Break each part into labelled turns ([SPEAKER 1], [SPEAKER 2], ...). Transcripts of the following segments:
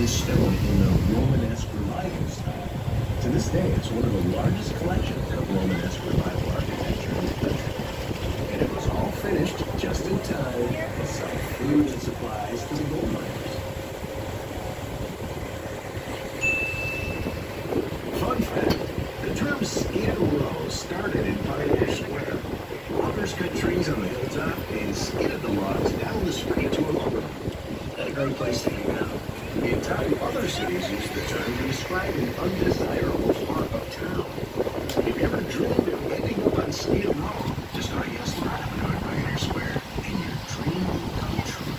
[SPEAKER 1] in stone in the Romanesque revival style. To this day, it's one of the largest collections of Romanesque revival architecture in the country. And it was all finished just in time to sell food and supplies to the gold miners. Fun fact, the term Skid Row started in Pioneer Square. Loggers cut trees on the hilltop and skidded the logs down the street to a lumber. Not a great place to hang out. In time, other cities used the term to describe an undesirable part of town. If you ever dreamed of ending up on Skid Row, just go to Yes Avenue in Pioneer Square, and your dream will come true.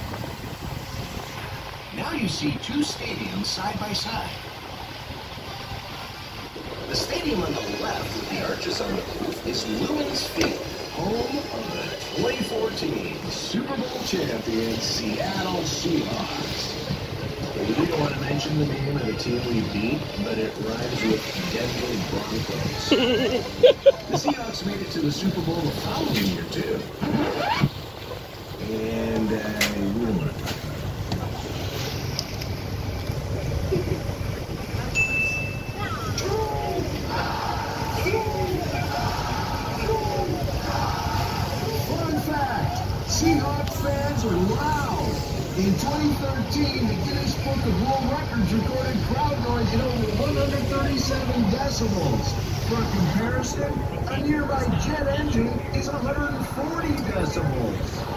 [SPEAKER 1] Now you see two stadiums side by side. The stadium on the left with the arches on the roof is Lumen's Field, home of the 2014 Super Bowl champion Seattle Seahawks. We don't want to mention the name of the team we beat, but it rhymes with Denver Broncos. the Seahawks made it to the Super Bowl the following year, too. And uh, we don't want to talk about it. Fun fact, Seahawks fans are. In 2013, the Guinness Book of World Records recorded crowd noise at over 137 decibels. For comparison, a nearby jet engine is 140 decibels.